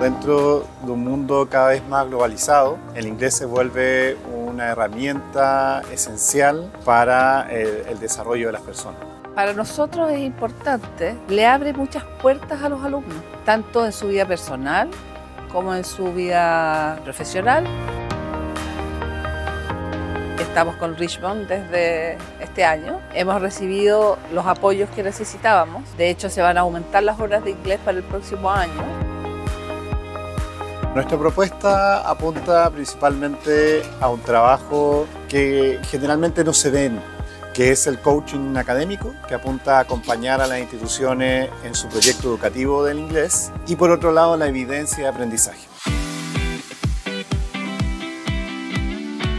Dentro de un mundo cada vez más globalizado, el inglés se vuelve una herramienta esencial para el, el desarrollo de las personas. Para nosotros es importante, le abre muchas puertas a los alumnos, tanto en su vida personal como en su vida profesional. Estamos con Richmond desde este año. Hemos recibido los apoyos que necesitábamos. De hecho, se van a aumentar las horas de inglés para el próximo año. Nuestra propuesta apunta principalmente a un trabajo que generalmente no se ven, que es el coaching académico, que apunta a acompañar a las instituciones en su proyecto educativo del inglés, y por otro lado la evidencia de aprendizaje.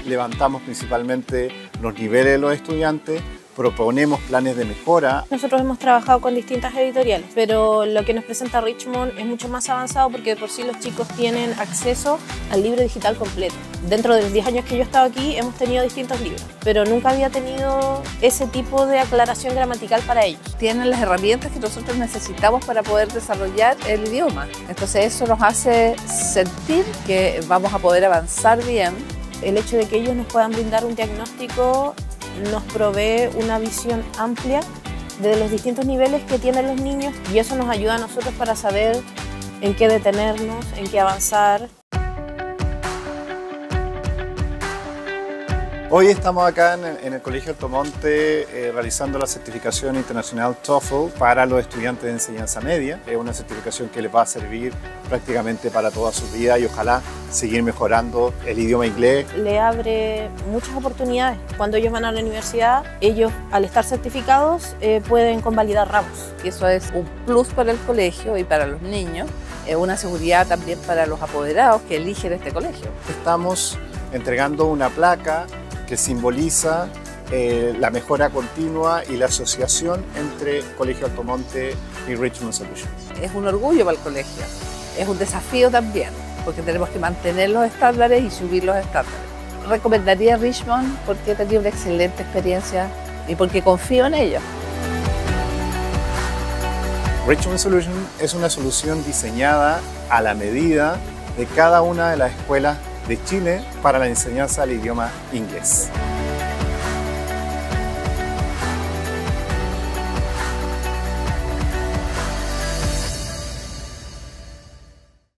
Levantamos principalmente los niveles de los estudiantes, proponemos planes de mejora. Nosotros hemos trabajado con distintas editoriales, pero lo que nos presenta Richmond es mucho más avanzado porque de por sí los chicos tienen acceso al libro digital completo. Dentro de los 10 años que yo he estado aquí hemos tenido distintos libros, pero nunca había tenido ese tipo de aclaración gramatical para ellos. Tienen las herramientas que nosotros necesitamos para poder desarrollar el idioma. Entonces eso nos hace sentir que vamos a poder avanzar bien el hecho de que ellos nos puedan brindar un diagnóstico nos provee una visión amplia de los distintos niveles que tienen los niños y eso nos ayuda a nosotros para saber en qué detenernos, en qué avanzar. Hoy estamos acá en el, Colegio Altomonte eh, realizando la certificación internacional TOEFL para los estudiantes de enseñanza media. Es una certificación que les va a servir prácticamente para toda su vida y ojalá seguir mejorando el idioma inglés. Le abre muchas oportunidades. Cuando ellos van a la universidad, ellos al estar certificados eh, pueden convalidar ramos. Y eso es un plus para el colegio y para los niños. Es una seguridad también para los apoderados que eligen este colegio. Estamos entregando una placa que simboliza eh, la mejora continua y la asociación entre Colegio Altomonte y Richmond Solutions. Es un orgullo para el colegio, es un desafío también, porque tenemos que mantener los estándares y subir los estándares. Recomendaría Richmond porque he tenido una excelente experiencia y porque confío en ellos. Richmond Solutions es una solución diseñada a la medida de cada una de las escuelas de Chile para la enseñanza del idioma inglés.